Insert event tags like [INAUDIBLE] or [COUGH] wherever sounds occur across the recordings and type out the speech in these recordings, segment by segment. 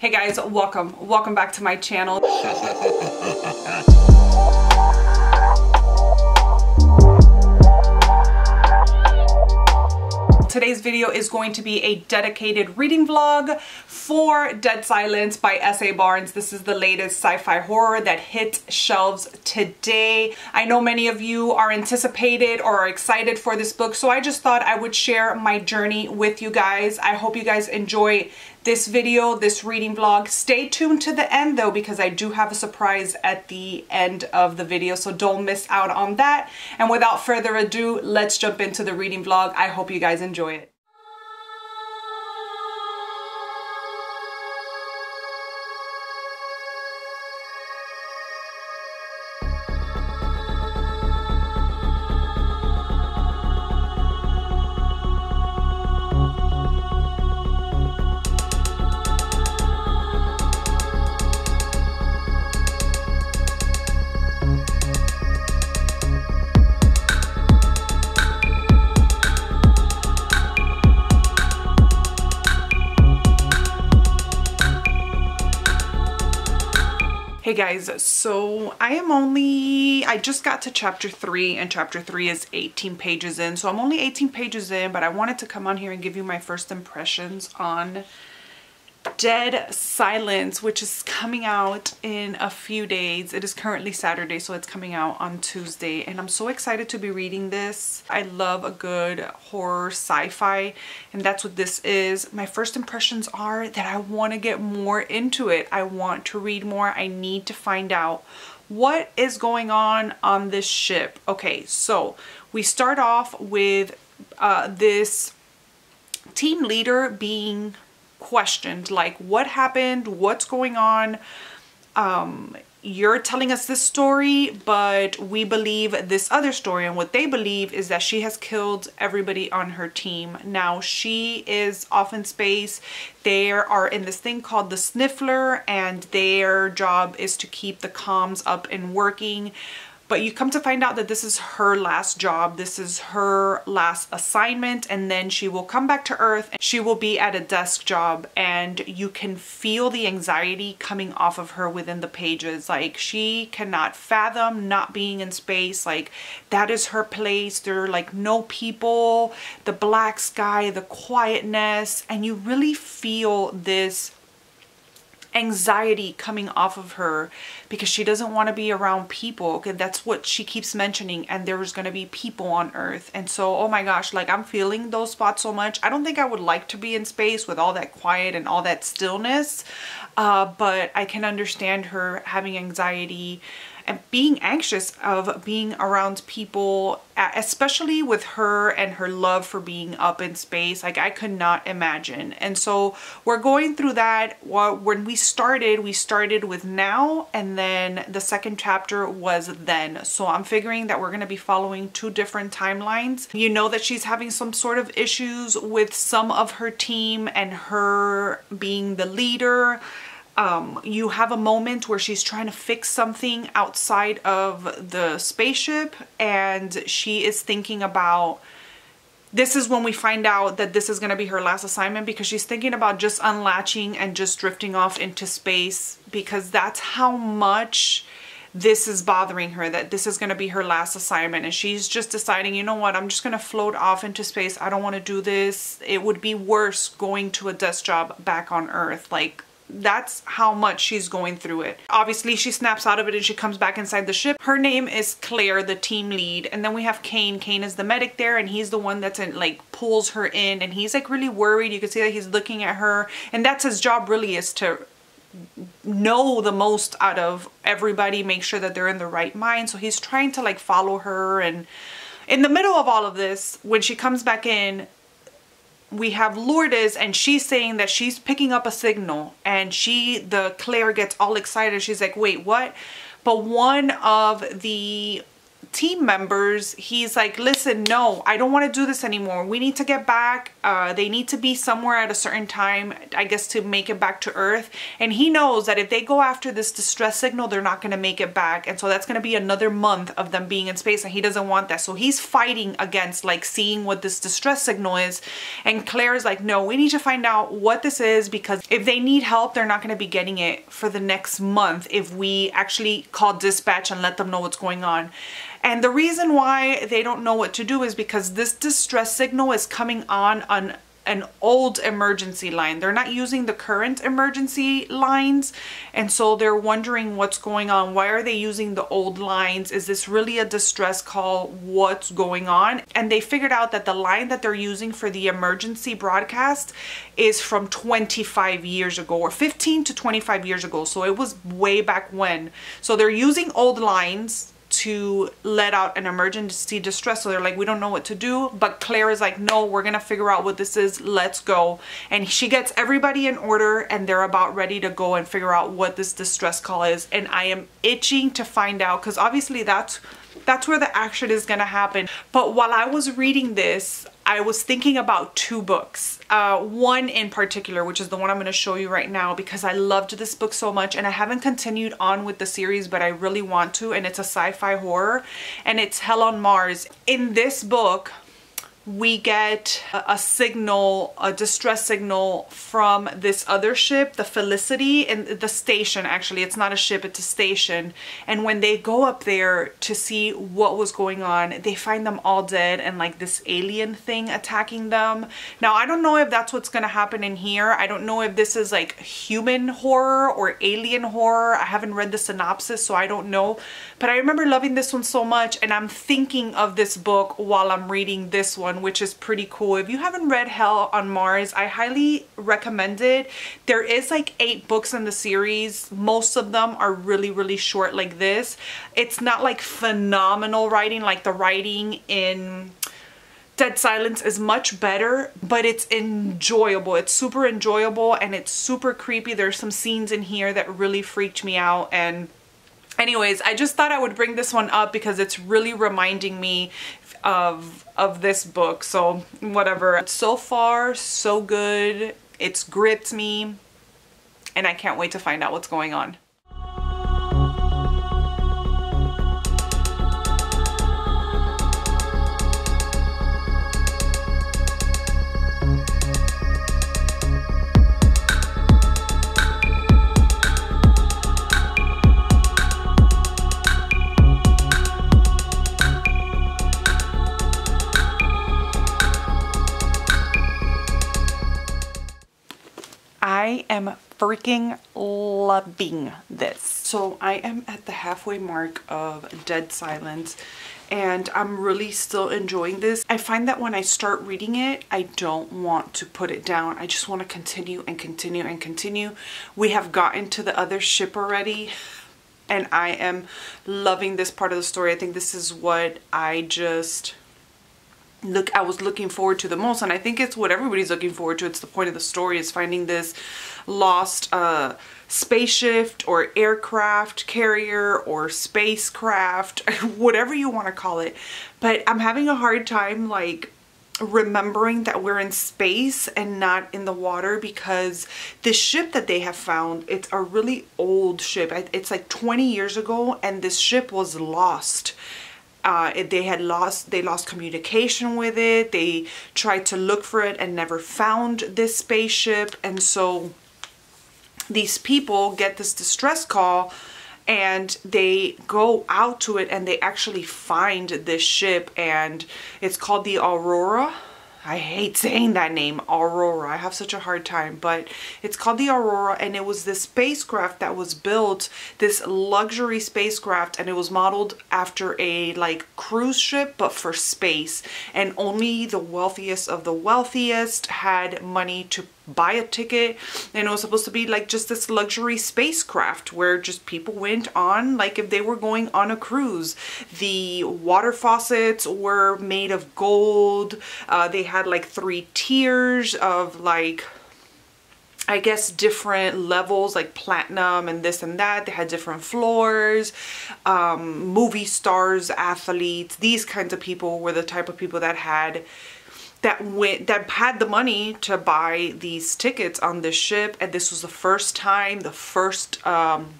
Hey guys, welcome. Welcome back to my channel. Today's video is going to be a dedicated reading vlog for Dead Silence by S.A. Barnes. This is the latest sci-fi horror that hit shelves today. I know many of you are anticipated or are excited for this book, so I just thought I would share my journey with you guys. I hope you guys enjoy this video, this reading vlog. Stay tuned to the end though because I do have a surprise at the end of the video so don't miss out on that. And without further ado, let's jump into the reading vlog. I hope you guys enjoy it. Hey guys, so I am only, I just got to chapter 3 and chapter 3 is 18 pages in. So I'm only 18 pages in, but I wanted to come on here and give you my first impressions on Dead Silence, which is coming out in a few days. It is currently Saturday, so it's coming out on Tuesday. And I'm so excited to be reading this. I love a good horror sci-fi, and that's what this is. My first impressions are that I want to get more into it. I want to read more. I need to find out what is going on on this ship. Okay, so we start off with uh, this team leader being questioned like what happened what's going on? Um you're telling us this story but we believe this other story and what they believe is that she has killed everybody on her team. Now she is off in space. They are in this thing called the sniffer and their job is to keep the comms up and working but you come to find out that this is her last job. This is her last assignment and then she will come back to earth and she will be at a desk job and you can feel the anxiety coming off of her within the pages. Like she cannot fathom not being in space. Like that is her place. There are like no people, the black sky, the quietness, and you really feel this anxiety coming off of her because she doesn't want to be around people okay that's what she keeps mentioning and there's going to be people on earth. And so oh my gosh like i'm feeling those spots so much. I don't think i would like to be in space with all that quiet and all that stillness uh, but i can understand her having anxiety being anxious of being around people, especially with her and her love for being up in space. Like I could not imagine. And so we're going through that. When we started, we started with now and then the second chapter was then. So I'm figuring that we're going to be following two different timelines. You know that she's having some sort of issues with some of her team and her being the leader um, you have a moment where she's trying to fix something outside of the spaceship and she is thinking about this is when we find out that this is going to be her last assignment because she's thinking about just unlatching and just drifting off into space because that's how much this is bothering her that this is going to be her last assignment. And she's just deciding you know what? I'm just going to float off into space. I don't want to do this. It would be worse going to a desk job back on earth. Like that's how much she's going through it. Obviously, she snaps out of it and she comes back inside the ship. Her name is Claire, the team lead. And then we have Kane. Kane is the medic there and he's the one that's in, like pulls her in and he's like really worried. You can see that he's looking at her and that's his job really is to know the most out of everybody, make sure that they're in the right mind. So he's trying to like follow her and in the middle of all of this, when she comes back in, we have Lourdes and she's saying that she's picking up a signal and she, the Claire gets all excited. She's like, wait, what? But one of the team members, he's like, listen, no, I don't want to do this anymore. We need to get back. Uh, they need to be somewhere at a certain time, I guess, to make it back to Earth. And he knows that if they go after this distress signal, they're not going to make it back. And so that's going to be another month of them being in space and he doesn't want that. So he's fighting against like seeing what this distress signal is. And Claire is like, no, we need to find out what this is because if they need help, they're not going to be getting it for the next month if we actually call dispatch and let them know what's going on. And the reason why they don't know what to do is because this distress signal is coming on on an old emergency line. They're not using the current emergency lines. And so they're wondering what's going on. Why are they using the old lines? Is this really a distress call? What's going on? And they figured out that the line that they're using for the emergency broadcast is from 25 years ago or 15 to 25 years ago. So it was way back when. So they're using old lines to let out an emergency distress. So they're like, we don't know what to do. But Claire is like, no, we're going to figure out what this is. Let's go. And she gets everybody in order and they're about ready to go and figure out what this distress call is. And I am itching to find out because obviously that's that's where the action is going to happen. But while I was reading this, I was thinking about two books. Uh, one in particular, which is the one I'm going to show you right now because I loved this book so much and I haven't continued on with the series, but I really want to. And it's a sci-fi horror and it's Hell on Mars. In this book, we get a, signal, a distress signal from this other ship, the Felicity, and the station actually. It's not a ship, it's a station. And when they go up there to see what was going on, they find them all dead and like this alien thing attacking them. Now, I don't know if that's what's gonna happen in here. I don't know if this is like human horror or alien horror. I haven't read the synopsis, so I don't know. But I remember loving this one so much and I'm thinking of this book while I'm reading this one, which is pretty cool. If you haven't read Hell on Mars, I highly recommend it. There is like eight books in the series. Most of them are really, really short like this. It's not like phenomenal writing, like the writing in Dead Silence is much better, but it's enjoyable. It's super enjoyable and it's super creepy. There's some scenes in here that really freaked me out and anyways i just thought i would bring this one up because it's really reminding me of of this book so whatever. So far so good. It's gripped me and i can't wait to find out what's going on I am freaking loving this. So I am at the halfway mark of Dead Silence and I'm really still enjoying this. I find that when I start reading it, I don't want to put it down. I just want to continue and continue and continue. We have gotten to the other ship already and I am loving this part of the story. I think this is what I just look I was looking forward to the most and I think it's what everybody's looking forward to. It's the point of the story is finding this lost uh spaceship or aircraft carrier or spacecraft [LAUGHS] whatever you want to call it. But I'm having a hard time like remembering that we're in space and not in the water because the ship that they have found it's a really old ship. It's like 20 years ago and this ship was lost uh, they had lost they lost communication with it. They tried to look for it and never found this spaceship. And so these people get this distress call and they go out to it and they actually find this ship. And it's called the Aurora I hate saying that name, Aurora. I have such a hard time, but it's called the Aurora and it was this spacecraft that was built, this luxury spacecraft, and it was modeled after a like cruise ship, but for space. And only the wealthiest of the wealthiest had money to buy a ticket and it was supposed to be like just this luxury spacecraft where just people went on like if they were going on a cruise the water faucets were made of gold uh, they had like three tiers of like I guess different levels like platinum and this and that. They had different floors. Um, movie stars, athletes, these kinds of people were the type of people that had that went that had the money to buy these tickets on this ship and this was the first time the first um,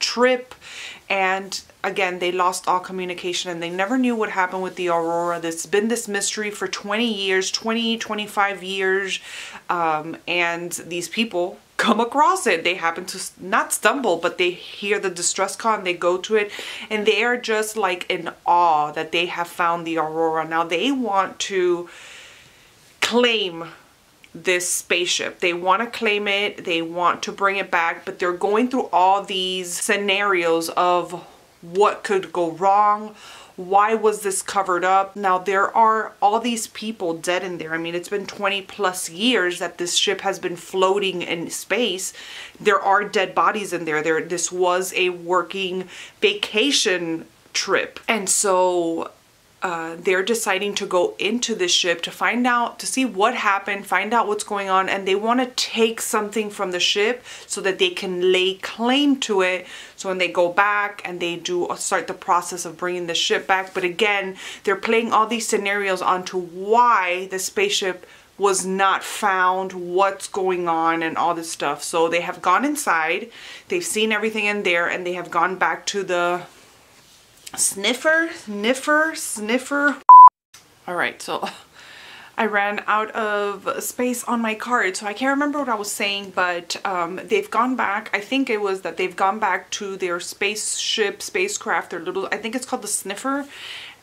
trip. And again they lost all communication and they never knew what happened with the aurora. There's been this mystery for 20 years 20 25 years um, and these people come across it they happen to not stumble but they hear the distress call and they go to it and they are just like in awe that they have found the aurora now they want to claim this spaceship. They want to claim it, they want to bring it back, but they're going through all these scenarios of what could go wrong, why was this covered up? Now there are all these people dead in there. I mean, it's been 20 plus years that this ship has been floating in space. There are dead bodies in there. There this was a working vacation trip. And so uh, they're deciding to go into the ship to find out, to see what happened, find out what's going on, and they want to take something from the ship so that they can lay claim to it. So when they go back and they do uh, start the process of bringing the ship back, but again, they're playing all these scenarios onto why the spaceship was not found, what's going on, and all this stuff. So they have gone inside, they've seen everything in there, and they have gone back to the sniffer, sniffer, sniffer. All right, so [LAUGHS] I ran out of space on my card, so I can't remember what I was saying, but um, they've gone back. I think it was that they've gone back to their spaceship, spacecraft, their little, I think it's called the sniffer,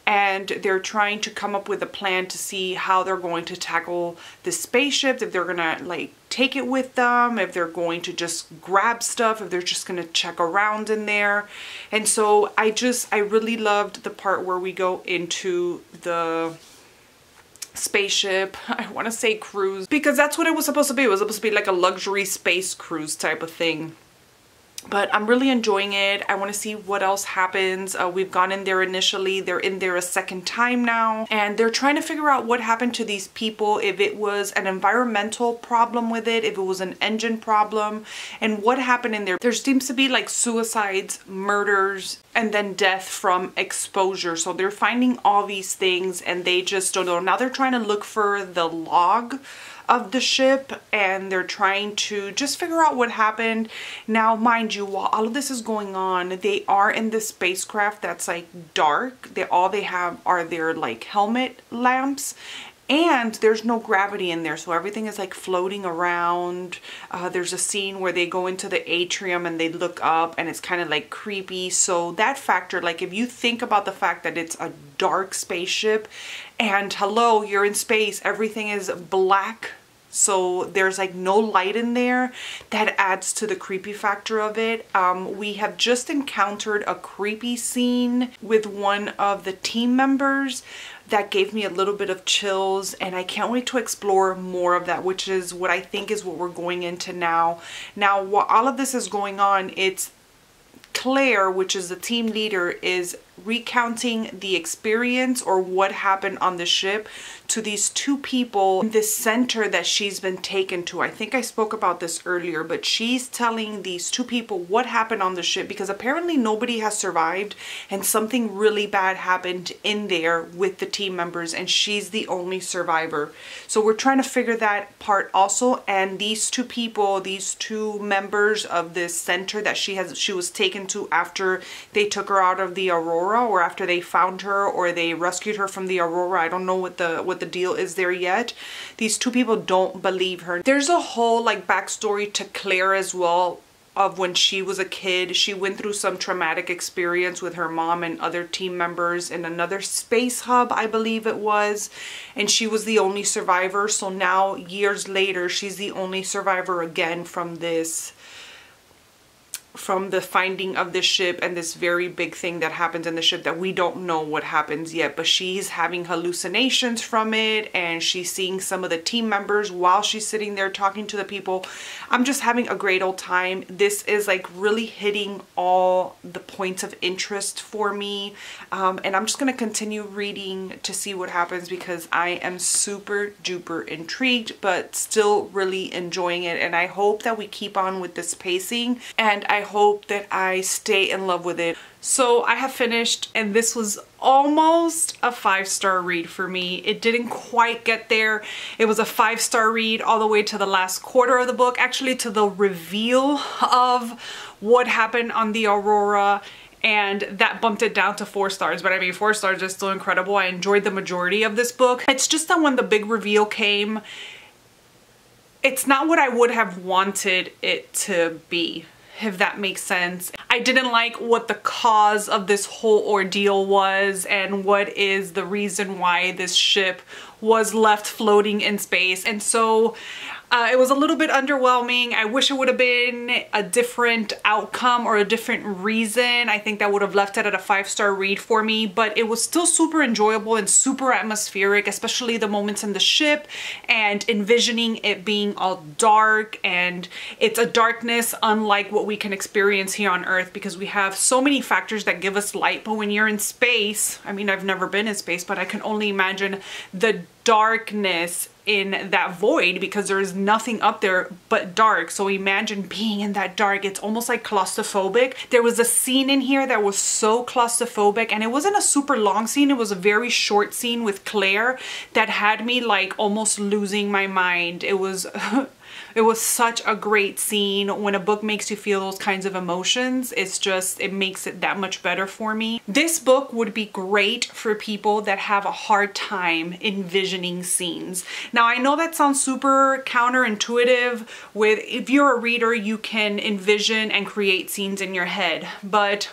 and they're trying to come up with a plan to see how they're going to tackle the spaceship, if they're gonna like take it with them, if they're going to just grab stuff, if they're just gonna check around in there. And so I just, I really loved the part where we go into the spaceship [LAUGHS] i want to say cruise because that's what it was supposed to be it was supposed to be like a luxury space cruise type of thing but I'm really enjoying it. I want to see what else happens. Uh, we've gone in there initially. They're in there a second time now. And they're trying to figure out what happened to these people, if it was an environmental problem with it, if it was an engine problem, and what happened in there. There seems to be like suicides, murders, and then death from exposure. So they're finding all these things and they just don't know. Now they're trying to look for the log of the ship and they're trying to just figure out what happened. Now, mind you, while all of this is going on, they are in this spacecraft that's like dark. They all they have are their like helmet lamps and there's no gravity in there so everything is like floating around. Uh, there's a scene where they go into the atrium and they look up and it's kind of like creepy. So that factor like if you think about the fact that it's a dark spaceship and hello you're in space everything is black so there's like no light in there that adds to the creepy factor of it um, we have just encountered a creepy scene with one of the team members that gave me a little bit of chills and I can't wait to explore more of that which is what I think is what we're going into now. Now while all of this is going on it's Claire, which is the team leader, is recounting the experience or what happened on the ship to these two people in this center that she's been taken to. I think I spoke about this earlier, but she's telling these two people what happened on the ship because apparently nobody has survived and something really bad happened in there with the team members and she's the only survivor. So we're trying to figure that part also and these two people, these two members of this center that she has she was taken to after they took her out of the Aurora or after they found her or they rescued her from the Aurora. I don't know what the what the deal is there yet. These two people don't believe her. There's a whole like backstory to Claire as well of when she was a kid. She went through some traumatic experience with her mom and other team members in another space hub, I believe it was. And she was the only survivor. So now, years later, she's the only survivor again from this from the finding of the ship and this very big thing that happens in the ship that we don't know what happens yet but she's having hallucinations from it and she's seeing some of the team members while she's sitting there talking to the people. I'm just having a great old time. This is like really hitting all the points of interest for me um, and i'm just going to continue reading to see what happens because i am super duper intrigued but still really enjoying it and i hope that we keep on with this pacing and i hope that I stay in love with it. So I have finished and this was almost a five-star read for me. It didn't quite get there. It was a five-star read all the way to the last quarter of the book, actually to the reveal of what happened on the Aurora and that bumped it down to four stars but I mean four stars is still incredible I enjoyed the majority of this book it's just that when the big reveal came it's not what I would have wanted it to be if that makes sense. I didn't like what the cause of this whole ordeal was and what is the reason why this ship was left floating in space. And so uh, it was a little bit underwhelming. I wish it would have been a different outcome or a different reason. I think that would have left it at a five-star read for me, but it was still super enjoyable and super atmospheric, especially the moments in the ship and envisioning it being all dark and it's a darkness unlike what we can experience here on Earth because we have so many factors that give us light, but when you're in space, I mean, I've never been in space, but I can only imagine the darkness in that void because there's nothing up there but dark. So imagine being in that dark. It's almost like claustrophobic. There was a scene in here that was so claustrophobic and it wasn't a super long scene. It was a very short scene with Claire that had me like almost losing my mind. It was [LAUGHS] It was such a great scene. When a book makes you feel those kinds of emotions, it's just, it makes it that much better for me. This book would be great for people that have a hard time envisioning scenes. Now, I know that sounds super counterintuitive with, if you're a reader, you can envision and create scenes in your head, but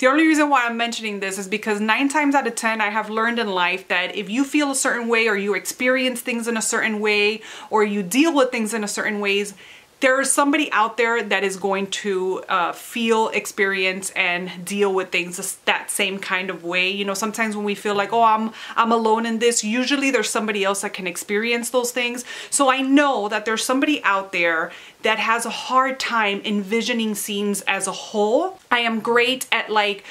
the only reason why I'm mentioning this is because nine times out of 10, I have learned in life that if you feel a certain way or you experience things in a certain way or you deal with things in a certain ways, there is somebody out there that is going to uh, feel, experience, and deal with things that same kind of way. You know, sometimes when we feel like, oh, I'm, I'm alone in this, usually there's somebody else that can experience those things. So I know that there's somebody out there that has a hard time envisioning scenes as a whole. I am great at like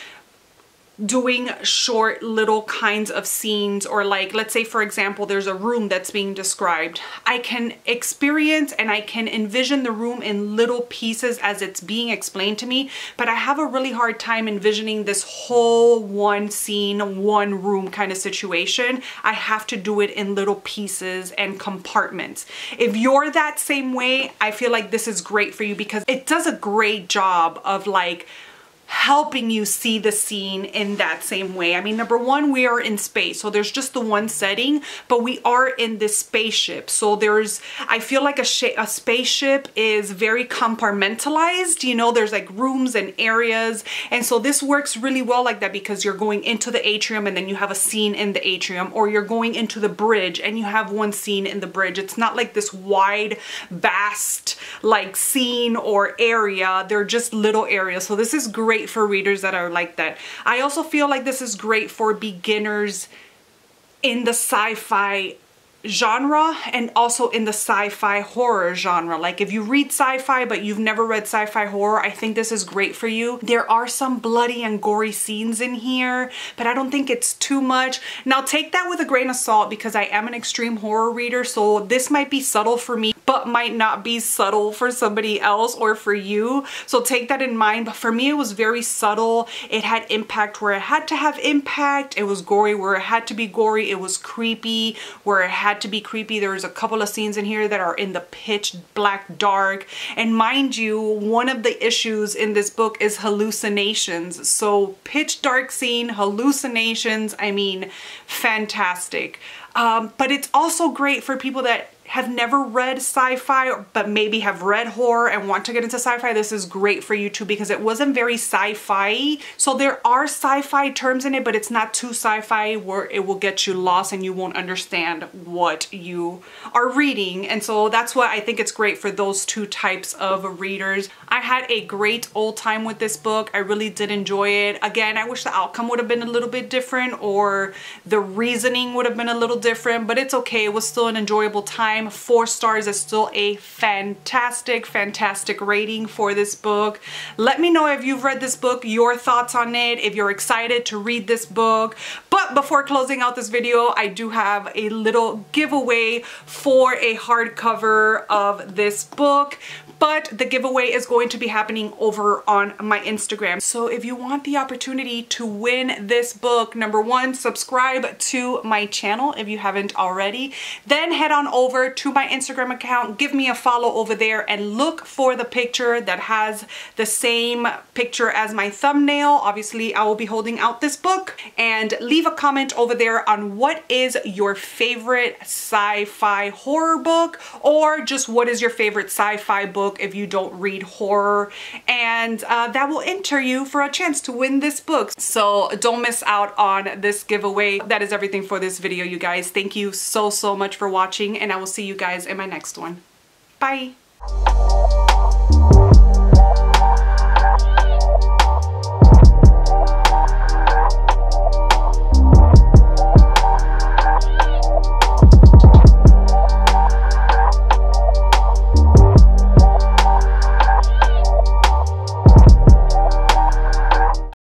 doing short little kinds of scenes or like let's say for example there's a room that's being described. I can experience and I can envision the room in little pieces as it's being explained to me but I have a really hard time envisioning this whole one scene one room kind of situation. I have to do it in little pieces and compartments. If you're that same way I feel like this is great for you because it does a great job of like helping you see the scene in that same way. I mean, number one, we are in space, so there's just the one setting, but we are in this spaceship. So there's, I feel like a, a spaceship is very compartmentalized, you know, there's like rooms and areas. And so this works really well like that because you're going into the atrium and then you have a scene in the atrium, or you're going into the bridge and you have one scene in the bridge. It's not like this wide, vast like scene or area. They're just little areas. So this is great great for readers that are like that. I also feel like this is great for beginners in the sci-fi genre and also in the sci-fi horror genre. Like if you read sci-fi but you've never read sci-fi horror, I think this is great for you. There are some bloody and gory scenes in here, but I don't think it's too much. Now take that with a grain of salt because I am an extreme horror reader, so this might be subtle for me but might not be subtle for somebody else or for you. So take that in mind. But for me, it was very subtle. It had impact where it had to have impact. It was gory where it had to be gory. It was creepy where it had to be creepy. There's a couple of scenes in here that are in the pitch black dark. And mind you, one of the issues in this book is hallucinations. So pitch dark scene, hallucinations, I mean, fantastic. Um, but it's also great for people that have never read sci-fi but maybe have read horror and want to get into sci-fi, this is great for you too because it wasn't very sci-fi. So there are sci-fi terms in it, but it's not too sci-fi where it will get you lost and you won't understand what you are reading. And so that's why I think it's great for those two types of readers. I had a great old time with this book. I really did enjoy it. Again, I wish the outcome would have been a little bit different or the reasoning would have been a little different, but it's okay. It was still an enjoyable time. Four stars is still a fantastic, fantastic rating for this book. Let me know if you've read this book, your thoughts on it, if you're excited to read this book. But before closing out this video, I do have a little giveaway for a hardcover of this book but the giveaway is going to be happening over on my Instagram. So if you want the opportunity to win this book, number one, subscribe to my channel if you haven't already. Then head on over to my Instagram account, give me a follow over there and look for the picture that has the same picture as my thumbnail. Obviously, I will be holding out this book and leave a comment over there on what is your favorite sci-fi horror book or just what is your favorite sci-fi book book if you don't read horror and uh, that will enter you for a chance to win this book. So don't miss out on this giveaway. That is everything for this video, you guys. Thank you so, so much for watching and I will see you guys in my next one. Bye!